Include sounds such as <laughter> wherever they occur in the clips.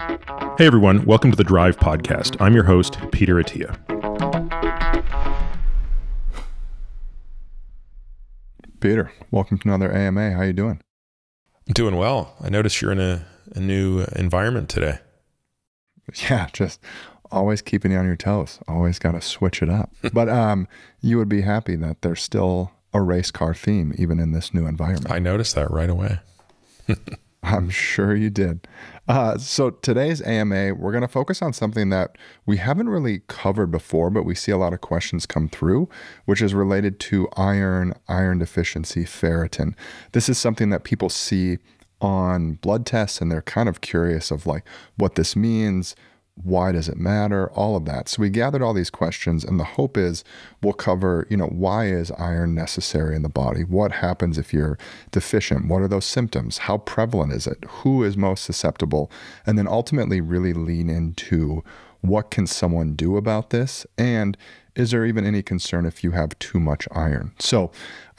Hey everyone, welcome to the Drive Podcast. I'm your host, Peter Attia. Peter, welcome to another AMA. How you doing? I'm doing well. I notice you're in a, a new environment today. <laughs> Yeah, just always keeping you on your toes. Always got to switch it up. <laughs> but um, you would be happy that there's still a race car theme even in this new environment. I noticed that right away. <laughs> I'm sure you did. Uh, so today's AMA, we're going to focus on something that we haven't really covered before, but we see a lot of questions come through, which is related to iron, iron deficiency, ferritin. This is something that people see on blood tests and they're kind of curious of like what this means, why does it matter? All of that. So we gathered all these questions and the hope is we'll cover you know why is iron necessary in the body? What happens if you're deficient? What are those symptoms? How prevalent is it? Who is most susceptible? And then ultimately really lean into what can someone do about this? And is there even any concern if you have too much iron? So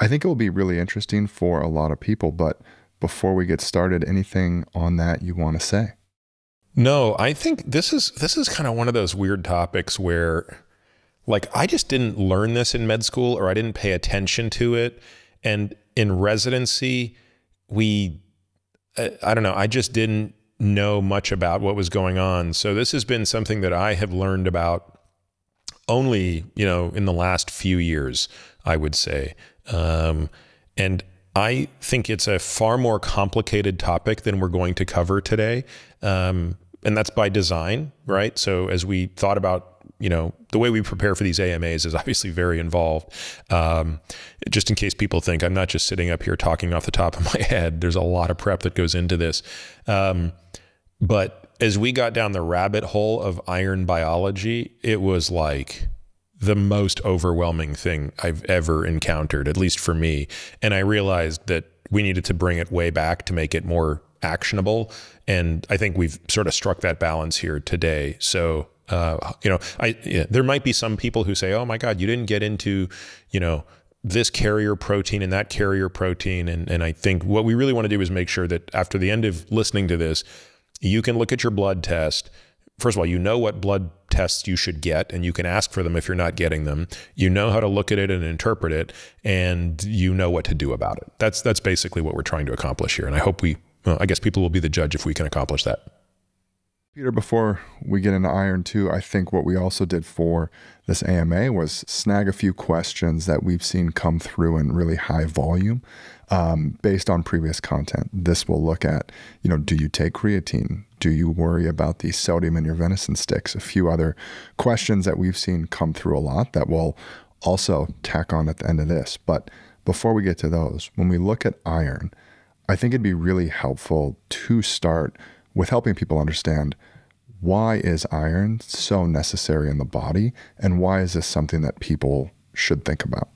i think it will be really interesting for a lot of people but before we get started anything on that you want to say no, I think this is this is kind of one of those weird topics where like I just didn't learn this in med school or I didn't pay attention to it and in residency we I don't know, I just didn't know much about what was going on. So this has been something that I have learned about only, you know, in the last few years, I would say. Um, and I think it's a far more complicated topic than we're going to cover today. Um, and that's by design, right? So as we thought about you know the way we prepare for these AMAs is obviously very involved. Um, just in case people think I'm not just sitting up here talking off the top of <laughs> my head, there's a lot of prep that goes into this. Um, but as we got down the rabbit hole of iron biology, it was like the most overwhelming thing I've ever encountered, at least for me. And I realized that we needed to bring it way back to make it more actionable. And I think we've sort of struck that balance here today. So, uh, you know, I yeah, there might be some people who say, "Oh my God, you didn't get into, you know." this carrier protein and that carrier protein and, and I think what we really want to do is make sure that after the end of listening to this, you can look at your blood test, first of all, you know what blood tests you should get, and you can ask for them if you're not getting them. You know how to look at it and interpret it, and you know what to do about it. That's that's basically what we're trying to accomplish here. And I hope we, well, I guess people will be the judge if we can accomplish that. Peter, before we get into Iron 2, I think what we also did for this AMA was snag a few questions that we've seen come through in really high volume um, based on previous content. This will look at, you know, do you take creatine? Do you worry about the sodium in your venison sticks? A few other questions that we've seen come through a lot that we'll also tack on at the end of this. But before we get to those, when we look at iron, I think it'd be really helpful to start – with helping people understand why is iron so necessary in the body and why is this something that people should think about?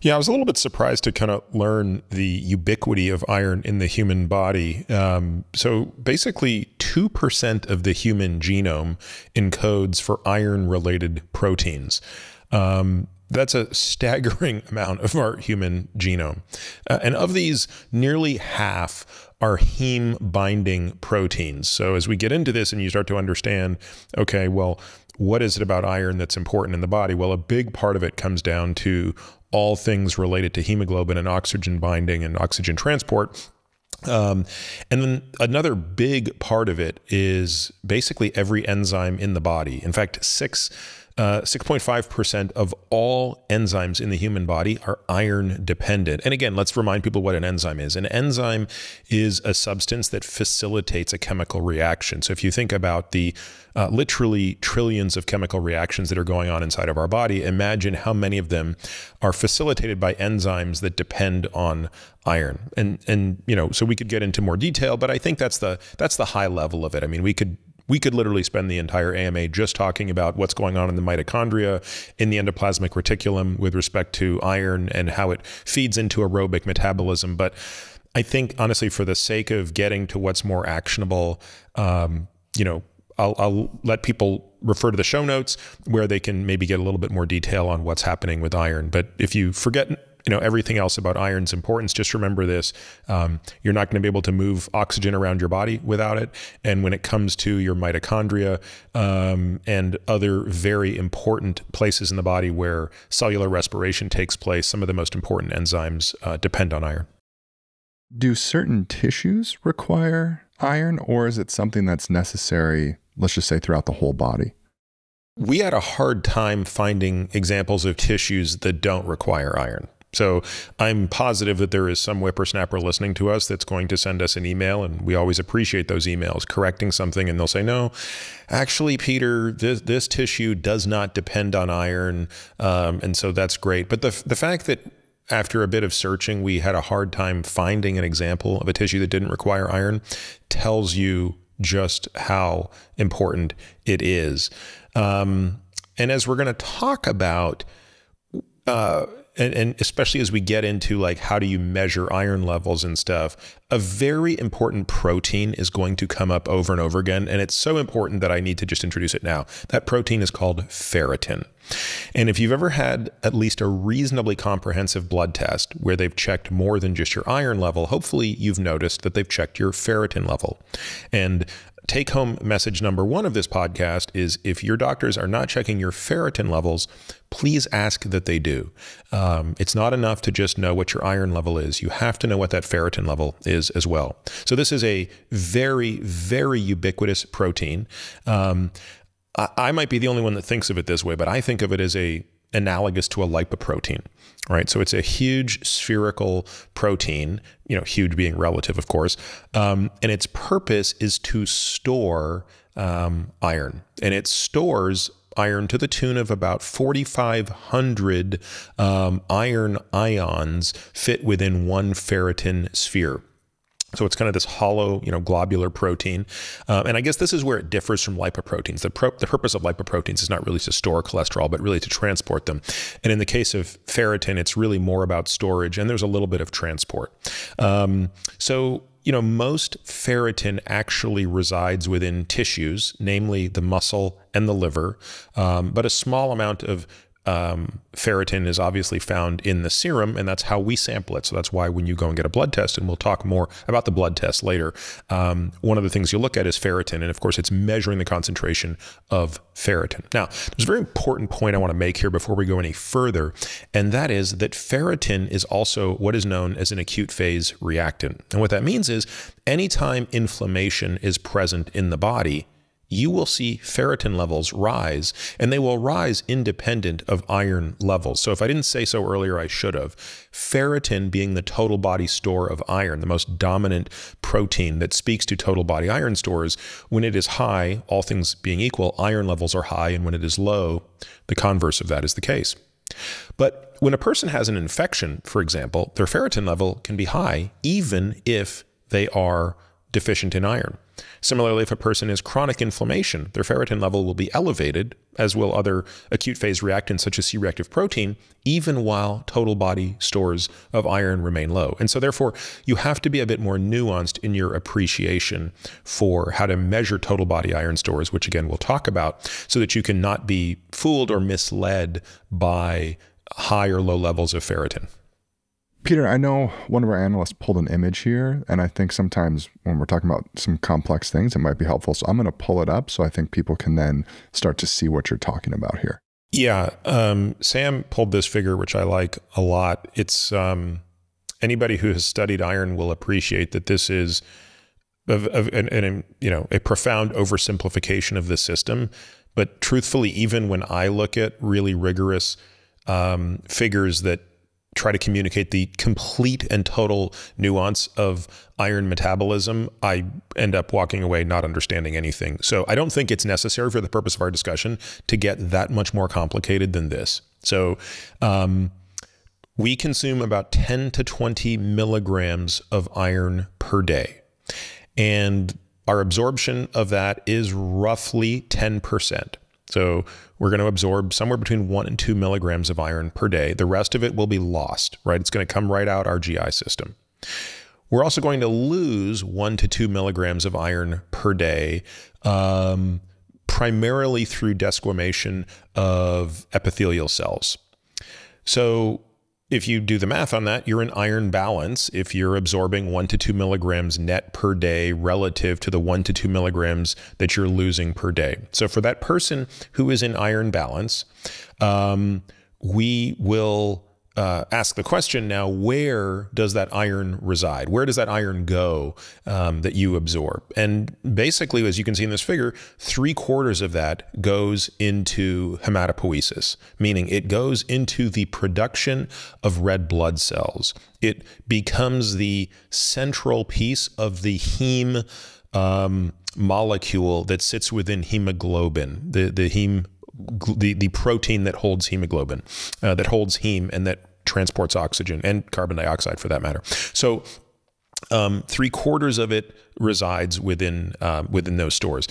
Yeah, I was a little bit surprised to kind of learn the ubiquity of iron in the human body. Um, so basically, 2% of the human genome encodes for iron related proteins. Um, that's a staggering <laughs> amount of our human genome. Uh, and of these, nearly half are heme binding proteins. So as we get into this and you start to understand, okay, well, what is it about iron that's important in the body? Well, a big part of it comes down to all things related to hemoglobin and oxygen binding and oxygen transport. Um, and then another big part of it is basically every enzyme in the body. In fact, six 6.5% uh, of all enzymes in the human body are iron dependent. And again, let's remind people what an enzyme is. An enzyme is a substance that facilitates a chemical reaction. So if you think about the uh, literally trillions of chemical reactions that are going on inside of our body, imagine how many of them are facilitated by enzymes that depend on iron. And and you know, so we could get into more detail, but I think that's the that's the high level of it. I mean, we could we could literally spend the entire AMA just talking about what's going on in the mitochondria, in the endoplasmic reticulum with respect to iron and how it feeds into aerobic metabolism. But I think, honestly, for the sake of getting to what's more actionable, um, you know, I'll, I'll, let people refer to the show notes where they can maybe get a little bit more detail on what's happening with iron. But if you forget you know everything else about iron's importance. Just remember this: um, you're not going to be able to move oxygen around your body without it. And when it comes to your mitochondria um, and other very important places in the body where cellular respiration takes place, some of the most important enzymes uh, depend on iron. Do certain tissues require iron, or is it something that's necessary? Let's just say throughout the whole body we had a hard time finding examples of tissues that don't require iron. So I'm positive that there is some whippersnapper listening to us that's going to send us an email, and we always appreciate those emails correcting something, and they'll say, "No, actually, Peter, this, this tissue does not depend on iron," um, and so that's great. But the the fact that after a bit of searching, we had a hard time finding an example of a tissue that didn't require iron tells you just how important it is. Um, and as we're going to talk about, uh, and, and, especially as we get into like how do you measure iron levels and stuff, a very important protein is going to come up over and over again. And it's so important that I need to just introduce it now. That protein is called ferritin. And if you've ever had at least a reasonably comprehensive blood test where they've checked more than just your iron level, hopefully you've noticed that they've checked your ferritin level. And take home message number one of this podcast is if your doctors are not checking your ferritin levels, please ask that they do. Um, it's not enough to just know what your iron level is. You have to know what that ferritin level is as well. So, this is a very, very ubiquitous protein. Um, I, I might be the only one that thinks of it this way, but I think of it as a analogous to a lipoprotein, right? So it's a huge spherical protein, you know, huge being relative, of course, um, and its purpose is to store um, iron, and it stores iron to the tune of about 4,500 um, iron ions fit within one ferritin sphere. So it's kind of this hollow, you know, globular protein. Um, and I guess this is where it differs from lipoproteins. The, pro- the purpose of lipoproteins is not really to store cholesterol, but really to transport them. And in the case of ferritin, it's really more about storage, and there's a little bit of transport. Um, so you know, most ferritin actually resides within tissues, namely the muscle and the liver, um, but a small amount of um, ferritin is obviously found in the serum, and that's how we sample it. So that's why when you go and get a blood test, and we'll talk more about the blood test later, um, one of the things you look at is ferritin, and of course, it's measuring the concentration of ferritin. Now, there's a very important point I want to make here before we go any further, and that is that ferritin is also what is known as an acute phase reactant. And what that means is anytime inflammation is present in the body, you will see ferritin levels rise, and they will rise independent of iron levels. So, if I didn't say so earlier, I should have. Ferritin being the total body store of iron, the most dominant protein that speaks to total body iron stores, when it is high, all things being equal, iron levels are high, and when it is low, the converse of that is the case. But when a person has an infection, for example, their ferritin level can be high even if they are deficient in iron. Similarly, if a person has chronic inflammation, their ferritin level will be elevated, as will other acute phase reactants such as C reactive protein, even while total body stores of iron remain low. And so, therefore, you have to be a bit more nuanced in your appreciation for how to measure total body iron stores, which again we'll talk about, so that you can not be fooled or misled by high or low levels of ferritin. Peter, I know one of our analysts pulled an image here, and I think sometimes when we're talking about some complex things, it might be helpful. So I'm going to pull it up so I think people can then start to see what you're talking about here. Yeah. Um, Sam pulled this figure, which I like a lot. It's um, anybody who has studied iron will appreciate that this is of, of an, an, you know a profound oversimplification of the system. But truthfully, even when I look at really rigorous um, figures that try to communicate the complete and total nuance of iron metabolism, I end up walking away not understanding anything. So I don't think it's necessary for the purpose of our discussion to get that much more complicated than this. So um, we consume about 10 to 20 milligrams of iron per day. And our absorption of that is roughly 10%. So we're going to absorb somewhere between one and two milligrams of iron per day. The rest of it will be lost, right? It's going to come right out our GI system. We're also going to lose one to two milligrams of iron per day, um, primarily through desquamation of epithelial cells. So if you do the math on that, you're in iron balance if you're absorbing one to two milligrams net per day relative to the one to two milligrams that you're losing per day. So for that person who is in iron balance, um, we will uh, ask the question now where does that iron reside? Where does that iron go um, that you absorb? And basically, as you can see in this figure, three quarters of that goes into hematopoiesis, meaning it goes into the production of red blood cells. It becomes the central piece of the heme um, molecule that sits within hemoglobin, the, the heme the, the protein that holds hemoglobin, uh, that holds heme and that transports oxygen and carbon dioxide for that matter. So um, three quarters of it resides within uh, within those stores.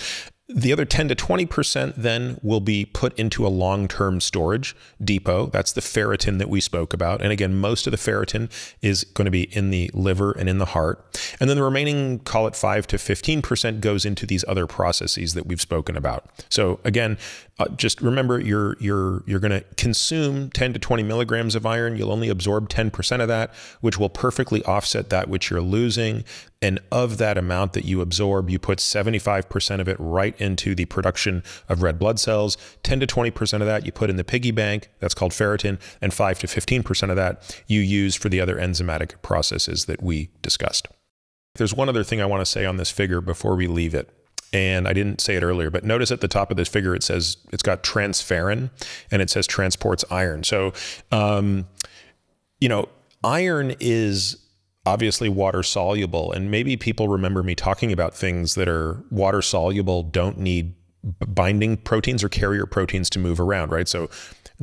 The other 10 to 20% then will be put into a long term storage depot. That's the ferritin that we spoke about. And again, most of the ferritin is going to be in the liver and in the heart. And then the remaining, call it 5 to 15%, goes into these other processes that we've spoken about. So again, uh, just remember you're you're you're going to consume 10 to 20 milligrams of iron. You'll only absorb 10% of that which will perfectly offset that which you're losing. And of that amount that you absorb you put 75% of it right into the production of red blood cells. 10 to 20% of that you put in the piggy bank that's called ferritin and 5 to 15% of that you use for the other enzymatic processes that we discussed. There's one other thing I want to say on this figure before we leave it and I didn't say it earlier, but notice at the top of this figure it says it's got transferrin and it says transports iron. So, um, you know, iron is obviously water soluble, and maybe people remember me talking about things that are water soluble, don't need binding proteins or carrier proteins to move around, right? So,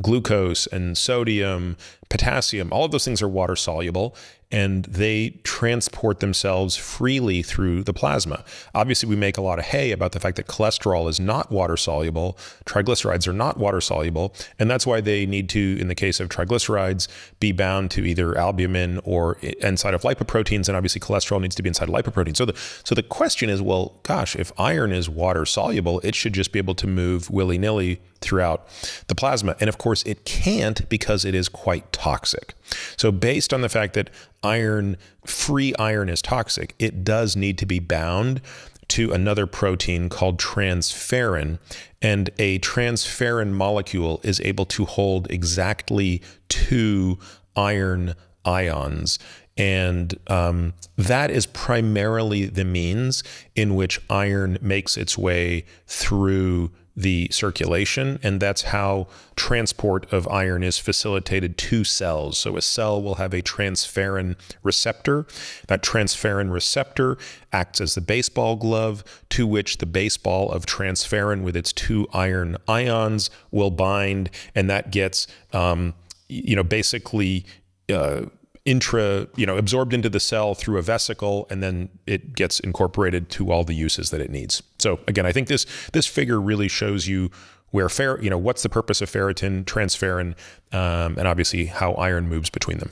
glucose and sodium, potassium, all of those things are water soluble and they transport themselves freely through the plasma. Obviously, we make a lot of hay about the fact that cholesterol is not water soluble, triglycerides are not water soluble, and that's why they need to, in the case of triglycerides, be bound to either albumin or inside of lipoproteins, and obviously cholesterol needs to be inside of lipoproteins. So the so the question is, well, gosh, if iron is water soluble, it should just be able to move willy nilly throughout the plasma, and of course, it can't because it is quite toxic. So, based on the fact that iron, free iron is toxic, it does need to be bound to another protein called transferrin. And a transferrin molecule is able to hold exactly two iron ions. And um, that is primarily the means in which iron makes its way through the circulation, and that's how transport of iron is facilitated to cells. So a cell will have a transferrin receptor. That transferrin receptor acts as the baseball glove to which the baseball of transferrin with its two iron ions will bind, and that gets, um, you know, basically. Uh, intra, you know, absorbed into the cell through a vesicle, and then it gets incorporated to all the uses that it needs. So again, I think this this figure really shows you where fer, you know, what's the purpose of ferritin, transferrin, um, and obviously how iron moves between them.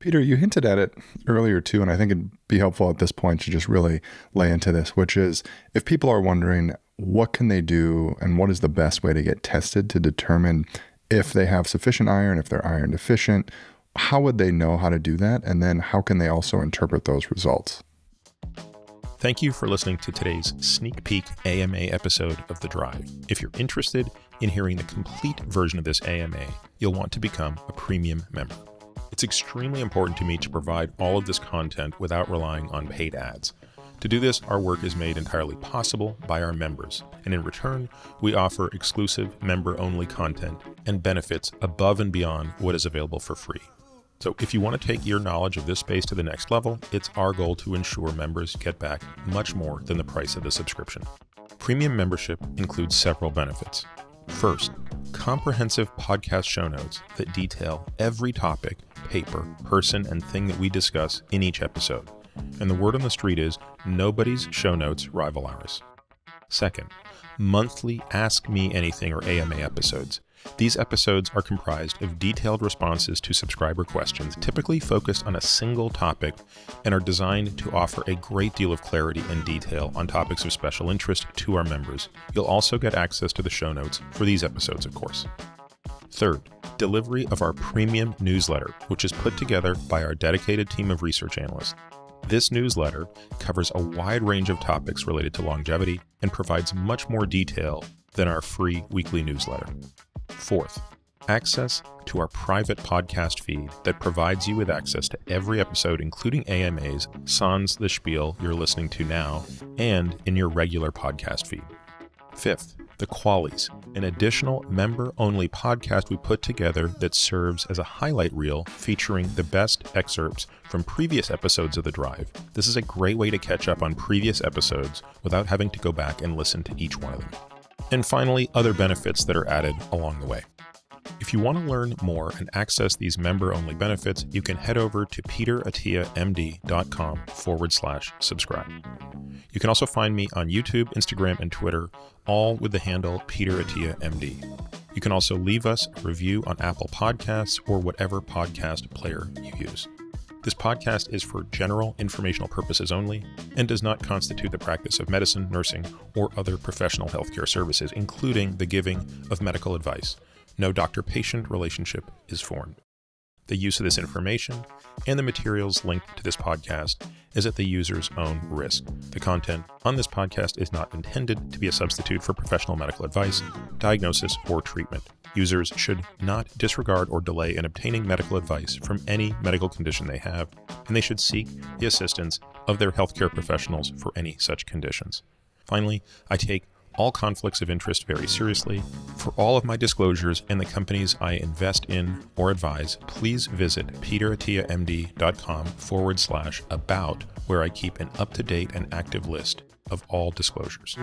Peter, you hinted at it earlier too, and I think it'd be helpful at this point to just really lay into this, which is if people are wondering what can they do and what is the best way to get tested to determine if they have sufficient iron, if they're iron deficient, how would they know how to do that? And then how can they also interpret those results? Thank you for listening to today's sneak peek AMA episode of The Drive. If you're interested in hearing the complete version of this AMA, you'll want to become a premium member. It's extremely important to me to provide all of this content without relying on paid ads. To do this, our work is made entirely possible by our members, and in return, we offer exclusive member only content and benefits above and beyond what is available for free. So, if you want to take your knowledge of this space to the next level, it's our goal to ensure members get back much more than the price of the subscription. Premium membership includes several benefits. First, comprehensive podcast show notes that detail every topic, paper, person, and thing that we discuss in each episode. And the word on the street is nobody's show notes rival ours. Second, monthly Ask Me Anything or AMA episodes these episodes are comprised of detailed responses to subscriber questions, typically focused on a single topic, and are designed to offer a great deal of clarity and detail on topics of special interest to our members. You'll also get access to the show notes for these episodes, of course. Third, delivery of our premium newsletter, which is put together by our dedicated team of research analysts. This newsletter covers a wide range of topics related to longevity and provides much more detail than our free weekly newsletter. Fourth, access to our private podcast feed that provides you with access to every episode, including AMAs, Sans the Spiel you're listening to now, and in your regular podcast feed. Fifth, the Qualys, an additional member only podcast we put together that serves as a highlight reel featuring the best excerpts from previous episodes of The Drive. This is a great way to catch up on previous episodes without having to go back and listen to each one of them. And finally, other benefits that are added along the way. If you want to learn more and access these member only benefits, you can head over to peterattiamd.com forward slash subscribe. You can also find me on YouTube, Instagram, and Twitter, all with the handle Peter Attia MD. You can also leave us a review on Apple Podcasts or whatever podcast player you use. This podcast is for general informational purposes only and does not constitute the practice of medicine, nursing, or other professional healthcare services, including the giving of medical advice. No doctor patient relationship is formed. The use of this information and the materials linked to this podcast is at the user's own risk. The content on this podcast is not intended to be a substitute for professional medical advice, diagnosis, or treatment. Users should not disregard or delay in obtaining medical advice from any medical condition they have, and they should seek the assistance of their healthcare professionals for any such conditions. Finally, I take all conflicts of interest very seriously. For all of my disclosures and the companies I invest in or advise, please visit peterattiamd.com forward slash about, where I keep an up to date and active list of all disclosures.